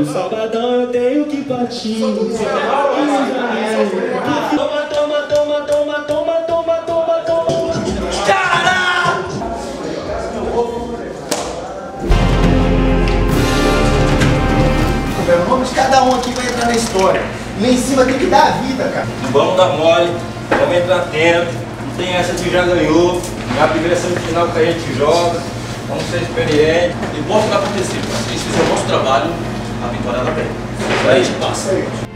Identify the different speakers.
Speaker 1: Sabadão eu tenho que partir. Toma, toma, toma, toma, toma, toma, toma, toma. Cara!
Speaker 2: O nome de cada um aqui vai entrar na história. E lá em cima tem que dar a vida, cara.
Speaker 3: Não vamos dar mole, vamos entrar atento. Não tem essa que já ganhou. É a primeira semifinal que a gente joga. Vamos ser experientes.
Speaker 4: E pode acontecer, mas se a gente fizer o nosso trabalho, a vitória ela vem.
Speaker 3: Aí.
Speaker 4: A gente passa.